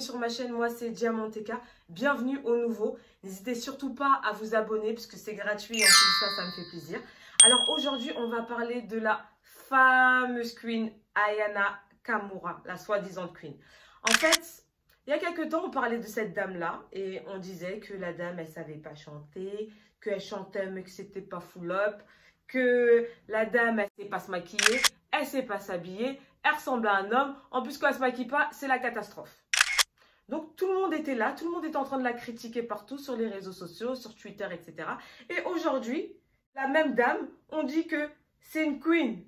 sur ma chaîne, moi c'est Diamanteka, bienvenue au nouveau. N'hésitez surtout pas à vous abonner parce que c'est gratuit, en plus ça, ça me fait plaisir. Alors aujourd'hui, on va parler de la fameuse queen Ayana Kamura, la soi-disant queen. En fait, il y a quelques temps, on parlait de cette dame-là et on disait que la dame, elle savait pas chanter, qu'elle chantait mais que c'était pas full up, que la dame, elle sait pas se maquiller, elle sait pas s'habiller, elle ressemble à un homme. En plus, quand elle se maquille pas, c'est la catastrophe. Donc, tout le monde était là, tout le monde était en train de la critiquer partout sur les réseaux sociaux, sur Twitter, etc. Et aujourd'hui, la même dame, on dit que c'est une queen.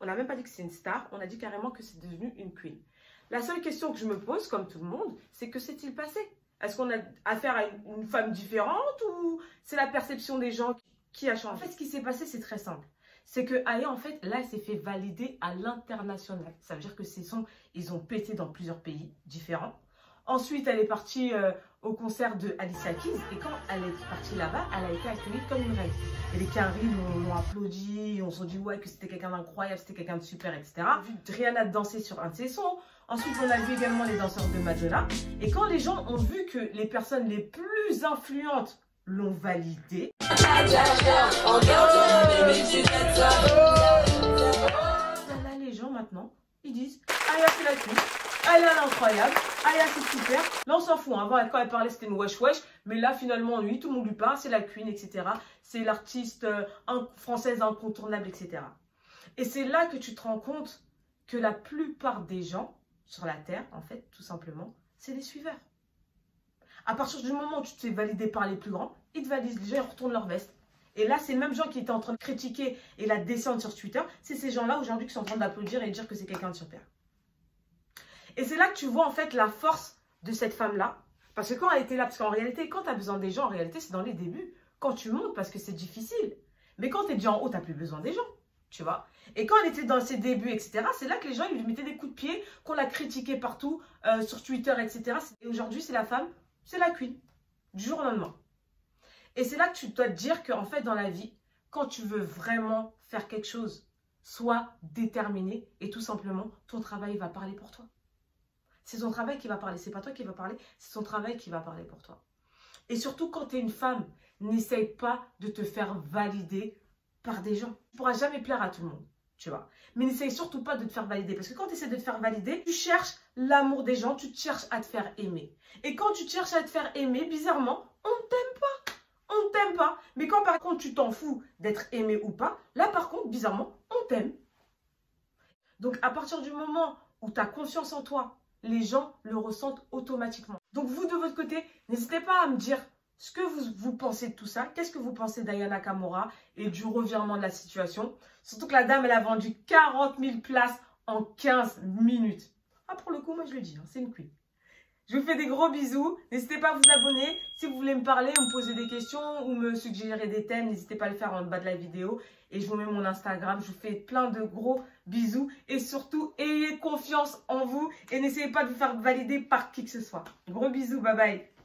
On n'a même pas dit que c'est une star, on a dit carrément que c'est devenu une queen. La seule question que je me pose, comme tout le monde, c'est que s'est-il passé? Est-ce qu'on a affaire à une, femme différente ou c'est la perception des gens qui a changé? En fait, ce qui s'est passé, c'est très simple c'est que Aya, en fait, là, elle s'est fait valider à l'international. Ça veut dire que ces sons, ils ont pété dans plusieurs pays différents. Ensuite, elle est partie euh, au concert de Alicia Keys. Et quand elle est partie là-bas, elle a été accueillie comme une reine. Et les Caraïbes l'ont applaudi, on s'est dit ouais, que c'était quelqu'un d'incroyable, c'était quelqu'un de super, etc. Vu Rihanna danser sur un de ses sons. Ensuite, on a vu également les danseurs de Madonna. Et quand les gens ont vu que les personnes les plus influentes l'ont validé. Là, les gens maintenant, ils disent Aya c'est la Aya elle est incroyable, Aya c'est super. Là on s'en fout, hein. avant quand elle parlait c'était une wesh wesh, mais là finalement lui tout le monde lui parle, c'est la queen, etc. C'est l'artiste euh, française incontournable, etc. Et c'est là que tu te rends compte que la plupart des gens sur la Terre, en fait, tout simplement, c'est des suiveurs. À partir du moment où tu te fais valider par les plus grands, ils te valident, les gens ils retournent leur veste. Et là, c'est les mêmes gens qui étaient en train de critiquer et la descendre sur Twitter, c'est ces gens-là aujourd'hui qui sont en train d'applaudir et de dire que c'est quelqu'un de super. Et c'est là que tu vois en fait la force de cette femme-là. Parce que quand elle était là, parce qu'en réalité, quand tu as besoin des gens, en réalité, c'est dans les débuts. Quand tu montes, parce que c'est difficile. Mais quand tu es déjà en haut, tu n'as plus besoin des gens. Tu vois Et quand elle était dans ses débuts, etc., c'est là que les gens ils lui mettaient des coups de pied, qu'on l'a critiqué partout, euh, sur Twitter, etc. Et aujourd'hui, c'est la femme c'est la queen, du jour au lendemain. Et c'est là que tu dois te dire qu'en fait, dans la vie, quand tu veux vraiment faire quelque chose, sois déterminé et tout simplement, ton travail va parler pour toi. C'est ton travail qui va parler, c'est pas toi qui va parler, c'est ton travail qui va parler pour toi. Et surtout, quand tu es une femme, n'essaye pas de te faire valider par des gens. Tu ne pourras jamais plaire à tout le monde tu vois. Mais n'essaye surtout pas de te faire valider. Parce que quand tu essaies de te faire valider, tu cherches l'amour des gens, tu cherches à te faire aimer. Et quand tu cherches à te faire aimer, bizarrement, on ne t'aime pas. On ne t'aime pas. Mais quand par contre tu t'en fous d'être aimé ou pas, là par contre, bizarrement, on t'aime. Donc à partir du moment où tu as confiance en toi, les gens le ressentent automatiquement. Donc vous de votre côté, n'hésitez pas à me dire ce que vous, pensez de tout ça. Qu'est-ce que vous pensez d'Ayana Kamura et du revirement de la situation? Surtout que la dame, elle a vendu 40 000 places en 15 minutes. Ah, pour le coup, moi, je le dis, hein, c'est une queen. Je vous fais des gros bisous. N'hésitez pas à vous abonner. Si vous voulez me parler, me poser des questions ou me suggérer des thèmes, n'hésitez pas à le faire en bas de la vidéo. Et je vous mets mon Instagram. Je vous fais plein de gros bisous. Et surtout, ayez confiance en vous. Et n'essayez pas de vous faire valider par qui que ce soit. Gros bisous. Bye bye.